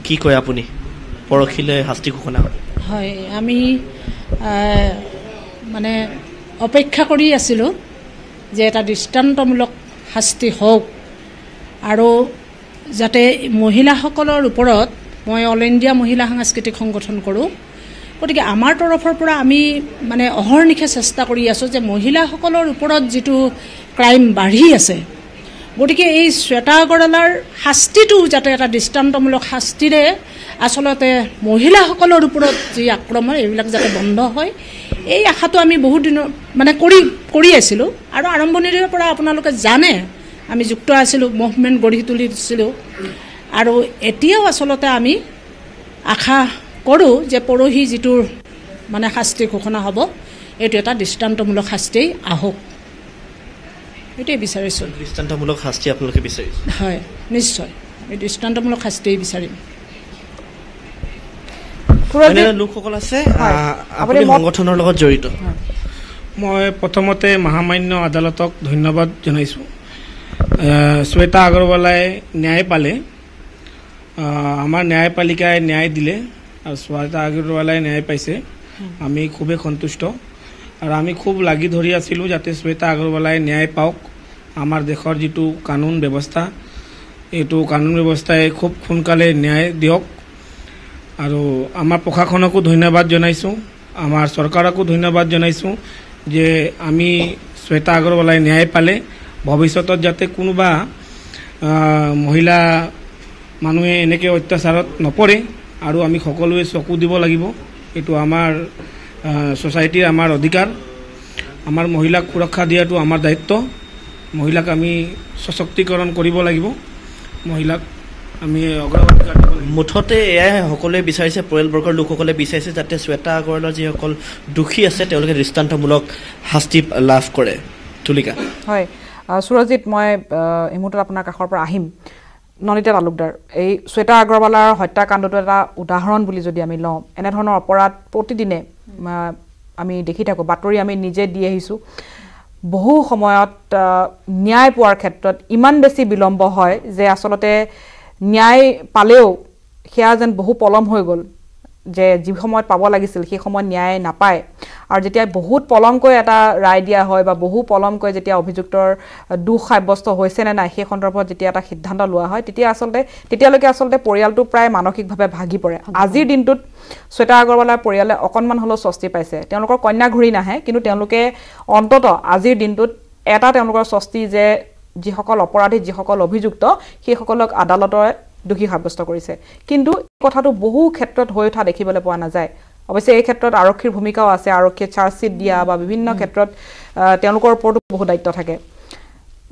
কি কয় আপুনি? পৰহিলৈ শাস্তি ঘোষণা হ'ব। হয় আমি মানে অপেক্ষা কৰি আছিলোঁ যে এটা দৃষ্টান্তমূলক শাস্তি হওক। আৰু যাতে মহিলাসকলৰ ওপৰত মই অল ইণ্ডিয়া মহিলা সাংস্কৃতিক সংগঠন কৰোঁ গতিকে আমাৰ তৰফৰ পৰা আমি মানে অহৰ্নিশে চেষ্টা কৰি আছোঁ যে মহিলাসকলৰ ওপৰত যিটো ক্ৰাইম বাঢ়ি আছে গতিকে এই শ্বেতা আগৰৱালাৰ শাস্তিটো যাতে এটা দৃষ্টান্তমূলক শাস্তিৰে আচলতে মহিলাসকলৰ ওপৰত যি আক্ৰমণ এইবিলাক যাতে বন্ধ হয় এই আশাটো আমি বহুত দিনৰ মানে কৰি কৰি আছিলোঁ। আৰু আৰম্ভণিৰে পৰা আপোনালোকে জানে আমি যুক্ত আছিলোঁ মুভমেণ্ট গঢ়ি তুলিছিলোঁ। আৰু এতিয়াও আচলতে আমি আশা কৰোঁ যে পৰহি যিটো মানে শাস্তি ঘোষণা হ'ব এইটো এটা দৃষ্টান্তমূলক শাস্তি আহক। সেইটোৱে বিচাৰিছোঁ। দৃষ্টান্তমূলক শাস্তি আপোনালোকে বিচাৰিছে? হয় নিশ্চয়। এই দৃষ্টান্তমূলক শাস্তিয়েই বিচাৰিম। লোকসকল আছে আপুনি সংগঠনৰ লগত জড়িত। মই প্ৰথমতে মহামান্য আদালতক ধন্যবাদ জনাইছোঁ। শ্বেতা আগৰৱালাই ন্যায় পালে। আমাৰ ন্যায়পালিকাই ন্যায় দিলে আৰু শ্বেতা আগৰৱালাই ন্যায় পাইছে। আমি খুবেই সন্তুষ্ট। আৰু আমি খুব লাগি ধৰি আছিলোঁ যাতে শ্বেতা আগৰৱালাই ন্যায় পাওক। আমাৰ দেশৰ যিটো কানুন ব্যৱস্থা এইটো কানুন ব্যৱস্থাই খুব সোনকালে ন্যায় দিয়ক। আৰু আমাৰ প্ৰশাসনকো ধন্যবাদ জনাইছোঁ আমাৰ চৰকাৰকো ধন্যবাদ জনাইছোঁ যে আমি শ্বেতা আগৰৱালাই ন্যায় পালে ভৱিষ্যতত যাতে কোনোবা মহিলা মানুহে এনেকৈ অত্যাচাৰত নপৰে আৰু আমি সকলোৱে চকু দিব লাগিব। এইটো আমাৰ ছ'চাইটিৰ আমাৰ অধিকাৰ। আমাৰ মহিলাক সুৰক্ষা দিয়াটো আমাৰ দায়িত্ব। মহিলাক আমি সশক্তিকৰণ কৰিব লাগিব। মহিলাক আমি মুঠতে এয়াই সকলোৱে বিচাৰিছে পৰিয়ালবৰ্গৰ লোকসকলে বিচাৰিছে যাতে শ্বেতা আগৰৱালৰ যিসকল দোষী আছে তেওঁলোকে দৃষ্টান্তমূলক শাস্তি লাভ কৰে। তুলিকা। হয় আহ, সুৰজিত মই এই মুহূৰ্তত আপোনাৰ কাষৰ পৰা আহিম। নলিতা তালুকদাৰ এই শ্বেতা আগৰৱালাৰ হত্যাকাণ্ডটো এটা উদাহৰণ বুলি যদি আমি লওঁ এনেধৰণৰ অপৰাধ প্ৰতিদিনে আমি দেখি থাকোঁ বাতৰি আমি নিজে দি আহিছোঁ। বহু সময়ত ন্যায় পোৱাৰ ক্ষেত্ৰত ইমান বেছি বিলম্ব হয় যে আচলতে ন্যায় পালেও সেয়া যেন বহু পলম হৈ গ'ল যে যি সময়ত পাব লাগিছিল সেই সময়ত ন্যায় নাপায়। আৰু যেতিয়া বহুত পলমকৈ এটা ৰায় দিয়া হয় বা বহু পলমকৈ যেতিয়া অভিযুক্তৰ দোষ সাব্যস্ত হৈছে নে নাই সেই সন্দৰ্ভত যেতিয়া এটা সিদ্ধান্ত লোৱা হয় তেতিয়া আচলতে তেতিয়ালৈকে আচলতে পৰিয়ালটো প্ৰায় মানসিকভাৱে ভাগি পৰে। আজিৰ দিনটোত শ্বেতা আগৰৱালাৰ পৰিয়ালে অকণমান হ'লেও স্বস্তি পাইছে। তেওঁলোকৰ কন্যা ঘূৰি নাহে কিন্তু তেওঁলোকে অন্তত আজিৰ দিনটোত এটা তেওঁলোকৰ স্বস্তি যে যিসকল অপৰাধী যিসকল অভিযুক্ত সেইসকলক আদালতে দোষী সাব্যস্ত কৰিছে। কিন্তু এই কথাটো বহু ক্ষেত্ৰত হৈ উঠা দেখিবলৈ পোৱা নাযায়। অৱশ্যে এই ক্ষেত্ৰত আৰক্ষীৰ ভূমিকাও আছে। আৰক্ষীয়ে চাৰ্জশ্বীট দিয়া বা বিভিন্ন ক্ষেত্ৰত তেওঁলোকৰ ওপৰতো বহু দায়িত্ব থাকে।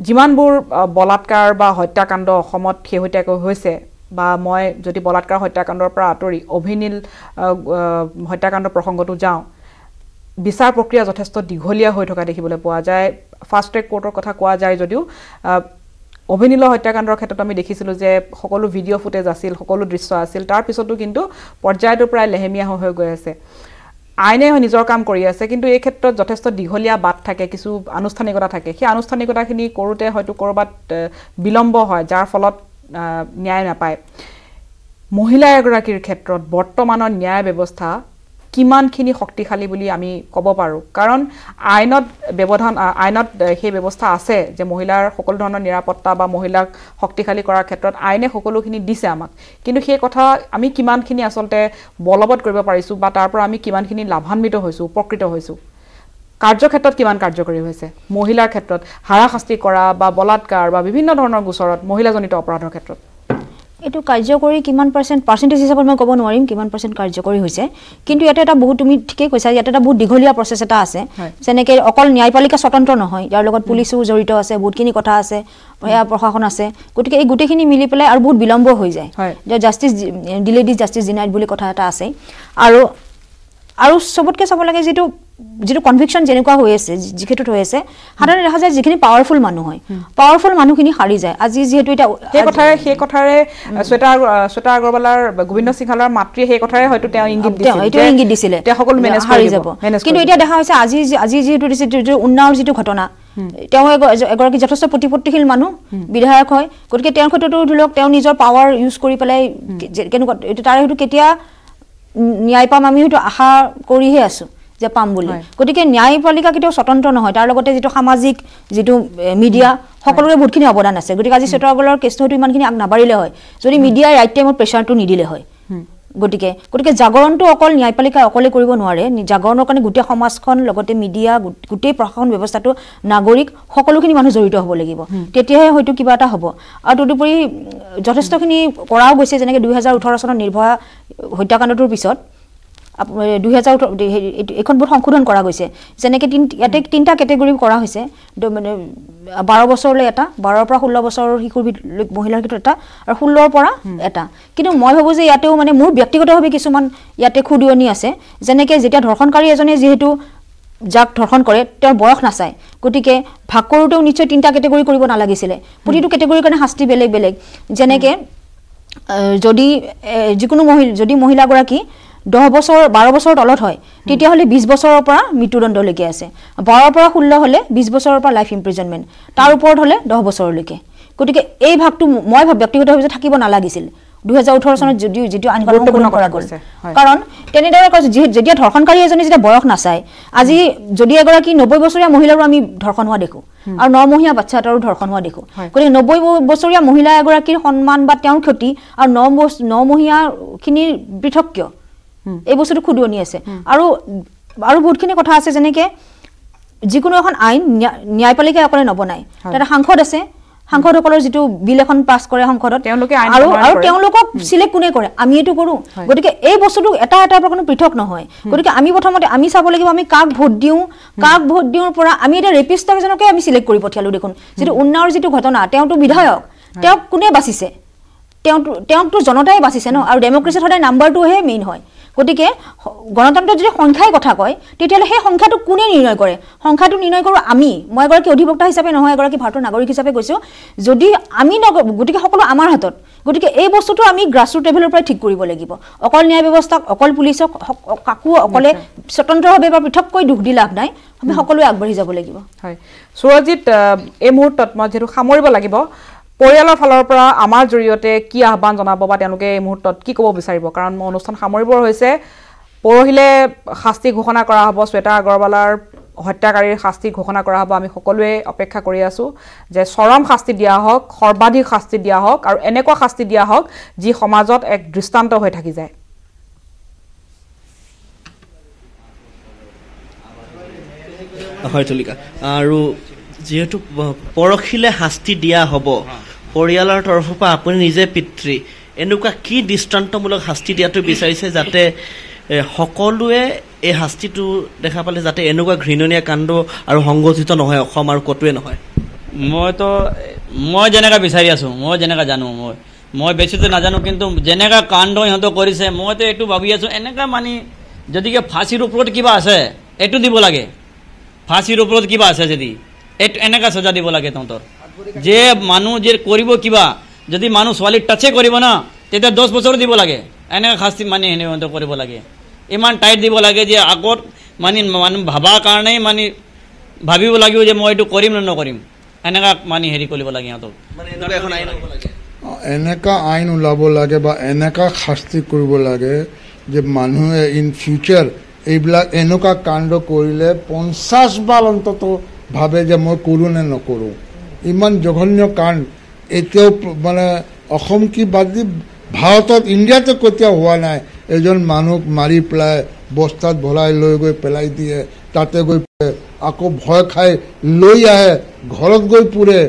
যিমানবোৰ বলাৎকাৰ বা হত্যাকাণ্ড অসমত শেহতীয়াকৈ হৈছে বা মই যদি বলাৎকাৰ হত্যাকাণ্ডৰ পৰা আঁতৰি অভিনীল হত্যাকাণ্ড প্ৰসংগটো যাওঁ বিচাৰ প্ৰক্ৰিয়া যথেষ্ট দীঘলীয়া হৈ থকা দেখিবলৈ পোৱা যায়। ফাষ্ট ট্ৰেক কোৰ্টৰ কথা কোৱা যায় যদিও অভিনীল হত্যাকাণ্ডৰ ক্ষেত্ৰত আমি দেখিছিলোঁ যে সকলো ভিডিঅ' ফুটেজ আছিল সকলো দৃশ্য আছিল। তাৰ পিছতো কিন্তু পৰ্যায়টো প্ৰায় লেহেমীয়া হৈ হৈ গৈ আছে। আইনে নিজৰ কাম কৰি আছে কিন্তু এই ক্ষেত্ৰত যথেষ্ট দীঘলীয়া বাট থাকে কিছু আনুষ্ঠানিকতা থাকে। সেই আনুষ্ঠানিকতাখিনি কৰোঁতে হয়তো ক'ৰবাত বিলম্ব হয় যাৰ ফলত ন্যায় নাপায়। মহিলা এগৰাকীৰ ক্ষেত্ৰত বৰ্তমানৰ ন্যায় ব্যৱস্থা কিমানখিনি শক্তিশালী বুলি আমি ক'ব পাৰোঁ। কাৰণ আইনত ব্যৱধান আইনত সেই ব্যৱস্থা আছে যে মহিলাৰ সকলো ধৰণৰ নিৰাপত্তা বা মহিলাক শক্তিশালী কৰাৰ ক্ষেত্ৰত আইনে সকলোখিনি দিছে আমাক। কিন্তু সেই কথা আমি কিমানখিনি আচলতে বলবৎ কৰিব পাৰিছোঁ বা তাৰ পৰা আমি কিমানখিনি লাভান্বিত হৈছোঁ উপকৃত হৈছোঁ। কাৰ্যক্ষেত্ৰত কিমান কাৰ্যকৰী হৈছে? মহিলাৰ ক্ষেত্ৰত হাৰাশাস্তি কৰা বা বলাৎকাৰ বা বিভিন্ন ধৰণৰ গোচৰত মহিলাজনিত অপৰাধৰ ক্ষেত্ৰত। এইটো কাৰ্যকৰী কিমান পাৰ্চেণ্ট পাৰ্চেণ্টেজ হিচাপত মই ক'ব নোৱাৰিম কিমান পাৰ্চেণ্ট কাৰ্যকৰী হৈছে। কিন্তু ইয়াতে এটা বহুত তুমি ঠিকেই কৈছা ইয়াতে এটা বহুত দীঘলীয়া প্ৰচেছ এটা আছে। যেনেকৈ অকল ন্যায়পালিকা স্বতন্ত্ৰ নহয় ইয়াৰ লগত পুলিচো জড়িত আছে বহুতখিনি কথা আছে সেয়া প্ৰশাসন আছে। গতিকে এই গোটেইখিনি মিলি পেলাই আৰু বহুত বিলম্ব হৈ যায়। যে justice delayed is justice denied বুলি কথা এটা আছে আৰু আৰু চবতকৈ চাব লাগে যিটো যিটো কনভিকশ্যন যেনেকুৱা হৈ আছে যি- যিক্ষেত্ৰত হৈ আছে সাধাৰণতে দেখা যায় যিখিনি পাৱাৰফুল মানুহ হয়। পাৱাৰফুল মানুহখিনি হাৰি যায়। আজি যিহেতু এতিয়া সেই কথাৰে সেই কথাৰে শ্বেতা শ্বেতা আগৰৱালাৰ গোবিন্দ সিংহালৰ মাতৃয়ে সেই কথাৰে হয়তো তেওঁ ইংগিত দিছিল যে ইংগিত দিছিলে। তেওঁ সকলো মেনেজ কৰি যাব। কিন্তু। এতিয়া দেখা হৈছে আজি আজি যিহেতু দিছে যিটো উন্নাওৰ যিটো ঘটনা তেওঁ এগৰাকী যথেষ্ট প্ৰতিপত্তিশীল মানুহ বিধায়ক হয়। গতিকে তেওঁৰ ক্ষেত্ৰতো ধৰি লওক তেওঁ নিজৰ পাৱাৰ ইউজ কৰি পেলাই কেনেকুৱা এইটো তাৰে হয়তো কেতিয়া ন্যায় পাম আমি হয়তো আশা কৰিহে আছো। যে পাম বুলি। গতিকে ন্যায়পালিকা কেতিয়াও স্বতন্ত্ৰ নহয়। তাৰ লগতে যিটো সামাজিক যিটো মিডিয়া সকলোৰে বহুতখিনি অৱদান আছে। গতিকে আজি শ্বেতাগলৰ কেছটো হয়তো ইমানখিনি আগ নাবাঢ়িলে হয়। যদি মিডিয়াই ৰাইট টাইমত প্ৰেছাৰটো নিদিলে হয়। গতিকে গতিকে জাগৰণটো অকল ন্যায়পালিকাই অকলে কৰিব নোৱাৰে। জাগৰণৰ কাৰণে গোটেই সমাজখন লগতে মিডিয়া গোটেই প্ৰশাসন ব্যৱস্থাটো নাগৰিক সকলোখিনি মানুহ জড়িত হ'ব লাগিব। তেতিয়াহে হয়তো কিবা এটা হ'ব। আৰু তদুপৰি যথেষ্টখিনি কৰাও গৈছে। যেনেকৈ দুহেজাৰ ওঠৰ চনত নিৰ্ভয়া হত্যাকাণ্ডটোৰ পিছত দুহেজাৰ এইখন বহুত সংশোধন কৰা গৈছে। যেনেকৈ তিন ইয়াতে তিনিটা কেটেগৰী কৰা হৈছে। মানে বাৰ বছৰলৈ এটা বাৰৰ পৰা ষোল্ল বছৰৰ শিশুৰ মহিলাৰ ক্ষেত্ৰত এটা আৰু ষোল্লৰ পৰা এটা। কিন্তু মই ভাবোঁ যে ইয়াতেও মানে মোৰ ব্যক্তিগতভাৱে কিছুমান ইয়াতে খুদিয়নি আছে। যেনেকৈ যেতিয়া ধৰ্ষণকাৰী এজনে যিহেতু যাক ধৰ্ষণ কৰে তেওঁৰ বয়স নাচায়। গতিকে ভাগ কৰোঁতেও নিশ্চয় তিনিটা কেটেগৰী কৰিব নালাগিছিলে। প্ৰতিটো কেটেগৰীৰ কাৰণে শাস্তি বেলেগ বেলেগ। যেনেকৈ যদি যিকোনো মহিলা যদি মহিলাগৰাকী দহ বছৰ বাৰ বছৰৰ তলত হয় তেতিয়াহ'লে বিছ বছৰৰ পৰা মৃত্যুদণ্ডলৈকে আছে। বাৰৰ পৰা ষোল্ল হ'লে বিছ বছৰৰ পৰা লাইফ ইমপ্ৰিজনমেণ্ট তাৰ ওপৰত হ'লে দহ বছৰলৈকে। গতিকে এই ভাগটো মই ব্যক্তিগতভাৱে থাকিব নালাগিছিল দুহেজাৰ ওঠৰ চনত যদিও যিটো আইন কৰা গ'ল। কাৰণ তেনেদৰে কৈছে যি- যেতিয়া ধৰ্ষণকাৰী এজনে যেতিয়া বয়স নাচায় আজি যদি এগৰাকী নব্বৈ বছৰীয়া মহিলাৰো আমি ধৰ্ষণ হোৱা দেখোঁ আৰু নমহীয়া বাচ্ছা এটাৰো ধৰ্ষণ হোৱা দেখোঁ। গতিকে নব্বৈ বছৰীয়া মহিলা এগৰাকীৰ সন্মান বা তেওঁৰ ক্ষতি আৰু ন নমহীয়াখিনিৰ পৃথক কিয়? এই বস্তুটো খুদুৱনি আছে। আৰু আৰু বহুতখিনি কথা আছে যেনেকৈ যিকোনো এখন আইন ন্যা- ন্যায়পালিকাই অকলে নবনায়। তাতে সাংসদ আছে। সাংসদসকলৰ যিটো বিল এখন পাছ কৰে সংসদত। তেওঁলোকে আৰু। তেওঁলোকক চিলেক্ট কোনে কৰে? আমি এইটো কৰোঁ। গতিকে এই বস্তুটো এটা এটাৰ পৰা কোনো পৃথক নহয়। গতিকে আমি প্ৰথমতে আমি চাব লাগিব আমি কাক ভোট দিওঁ? কাক ভোট দিওঁৰ পৰা আমি এতিয়া ৰেপিষ্ট এজনকে আমি চিলেক্ট কৰি পঠিয়ালোঁ দেখোন। যিটো উন্নাওৰ যিটো ঘটনা তেওঁতো বিধায়ক। তেওঁক কোনে বাচিছে? তেওঁতো তেওঁকতো জনতাই বাচিছে ন? আৰু ডেম'ক্ৰেচিত সদায় নাম্বাৰটোহে মেইন হয়। গতিকে গণতন্ত্ৰত যদি সংখ্যাই কথা কয় তেতিয়াহ'লে সেই সংখ্যাটো কোনে নিৰ্ণয় কৰে? সংখ্যাটো নিৰ্ণয় কৰোঁ আমি। মই এগৰাকী অধিবক্তা হিচাপে নহয় এগৰাকী ভাৰতৰ নাগৰিক হিচাপে কৈছোঁ যদি আমি নক গতিকে সকলো আমাৰ হাতত গতিকে এই বস্তুটো আমি গ্ৰাছৰুট লেভেলৰ পৰাই ঠিক কৰিব লাগিব। অকল ন্যায় ব্যৱস্থাক অকল পুলিচক কাকো অকলে স্বতন্ত্ৰভাৱে বা পৃথককৈ দুখ দি লাভ নাই। আমি সকলোৱে আগবাঢ়ি যাব লাগিব। হয়। সুৰজিত এই মুহূৰ্তত মই যিহেতু সামৰিব লাগিব পৰিয়ালৰ ফালৰ পৰা আমাৰ জৰিয়তে কি আহ্বান জনাব বা তেওঁলোকে এই মুহূৰ্তত কি ক'ব বিচাৰিব? কাৰণ মই অনুষ্ঠান সামৰিবৰ হৈছে। পৰহিলে শাস্তি ঘোষণা কৰা হ'ব শ্বেতা আগৰৱালাৰ হত্যাকাৰীৰ শাস্তি ঘোষণা কৰা হ'ব আমি সকলোৱে অপেক্ষা কৰি আছোঁ যে চৰম শাস্তি দিয়া হওক সৰ্বাধিক শাস্তি দিয়া হওক আৰু এনেকুৱা শাস্তি দিয়া হওক যি সমাজত এক দৃষ্টান্ত হৈ থাকি যায়। হয় তুলিকা। আৰু যিহেতু পৰহিলে শাস্তি দিয়া হ'ব পৰিয়ালৰ তৰফৰ পৰা আপুনি নিজে পিতৃ। এনেকুৱা কি দৃষ্টান্তমূলক শাস্তি দিয়াটো বিচাৰিছে যাতে সকলোৱে এই শাস্তিটো দেখা পালে যাতে এনেকুৱা ঘৃণনীয় কাণ্ড আৰু সংগঠিত নহয় অসম আৰু ক'তোৱে নহয়? মইতো মই যেনেকৈ বিচাৰি আছোঁ মই যেনেকৈ জানো মই মই বেছিতো নাজানো কিন্তু যেনেকৈ কাণ্ড সিহঁতে কৰিছে মইতো এইটো ভাবি আছোঁ এনেকুৱা মানে যদিকে ফাঁচীৰ ওপৰত কিবা আছে এইটো দিব লাগে। ফাঁচীৰ ওপৰত কিবা আছে যদি এইটো এনেকুৱা সজা দিব লাগে তহঁতৰ। যে মানুহ যে কৰিব কিবা যদি মানুহ ছোৱালী টাচে কৰিব না তেতিয়া দহ বছৰ দিব লাগে। এনেকুৱা শাস্তি মানে সিহঁতে কৰিব লাগে। ইমান টাইট দিব লাগে যে আগত মানে মানুহ ভাবা কাৰণেই মানে ভাবিব লাগিব যে মই এইটো কৰিম নে নকৰিম। এনেকুৱা মানে হেৰি কৰিব লাগে সিহঁতক। মানে এনেকুৱা আইন হ'ব লাগে। এনেকা আইন ওলাব লাগে বা এনেকা শাস্তি কৰিব লাগে যে মানুহে ইন ফিউচাৰ এইবিলাক এনেকুৱা কাণ্ড কৰিলে পঞ্চাছ বাৰ অন্তত ভাবে যে মই কৰোঁ নে নকৰোঁ। ইমান জঘন্য কাণ্ড। এতিয়াও মানে অসম কি বাদ দি ভাৰতত ইণ্ডিয়াতে কেতিয়াও হোৱা নাই। এজন মানুহক মাৰি পেলাই বস্তাত ভৰাই লৈ গৈ পেলাই দিয়ে। তাতে গৈ। আকৌ ভয় খাই লৈ আহে ঘৰত গৈ পুৰে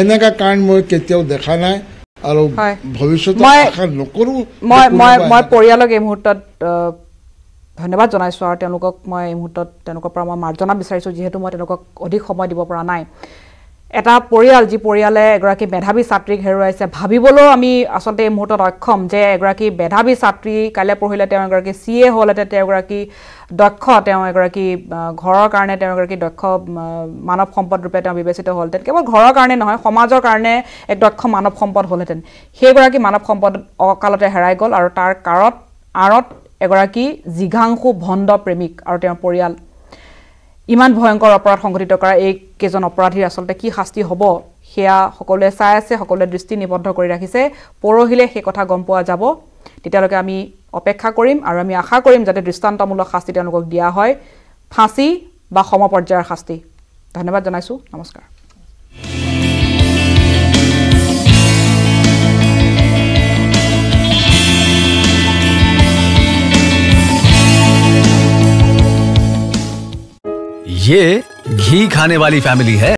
এনেকা কাণ্ড মই কেতিয়াও দেখা নাই আৰু। ভৱিষ্যতে আশা নকৰোঁ। মই মই পৰিয়ালক এই মুহূৰ্তত ধন্যবাদ জনাইছোঁ আৰু তেওঁলোকক মই এই মুহূৰ্তত তেওঁলোকৰ পৰা মই মাৰ্জনা বিচাৰিছোঁ যিহেতু মই তেওঁলোকক অধিক সময় দিব পৰা নাই। এটা পৰিয়াল যি পৰিয়ালে এগৰাকী মেধাৱী ছাত্ৰীক হেৰুৱাইছে ভাবিবলৈও আমি আচলতে এই মুহূৰ্তত অক্ষম যে এগৰাকী মেধাৱী ছাত্ৰী কাইলৈ পৰহিলে তেওঁ এগৰাকী চি এ হ'লহেঁতেন তেওঁ এগৰাকী দক্ষ তেওঁ এগৰাকী ঘৰৰ কাৰণে তেওঁ এগৰাকী দক্ষ মানৱ সম্পদ ৰূপে তেওঁ বিবেচিত হ'লহেঁতেন। কেৱল ঘৰৰ কাৰণে নহয় সমাজৰ কাৰণে এক দক্ষ মানৱ সম্পদ হ'লহেঁতেন। সেইগৰাকী মানৱ সম্পদ অকালতে হেৰাই গ'ল আৰু তাৰ কাৰত আঁৰত এগৰাকী জিঘাংসু ভণ্ড প্ৰেমিক আৰু তেওঁৰ পৰিয়াল ইমান ভয়ংকৰ অপৰাধ সংঘটিত কৰা এই কেইজন অপৰাধীৰ আচলতে কি শাস্তি হ'ব? সেয়া সকলোৱে চাই আছে সকলোৱে দৃষ্টি নিবদ্ধ কৰি ৰাখিছে। পৰহিলে সেই কথা গম পোৱা যাব। তেতিয়ালৈকে আমি অপেক্ষা কৰিম আৰু আমি আশা কৰিম যাতে দৃষ্টান্তমূলক শাস্তি তেওঁলোকক দিয়া হয়। ফাঁচী বা সমপৰ্যায়ৰ শাস্তি। ধন্যবাদ জনাইছোঁ। নমস্কাৰ। ये घी खाने वाली फैमिली है।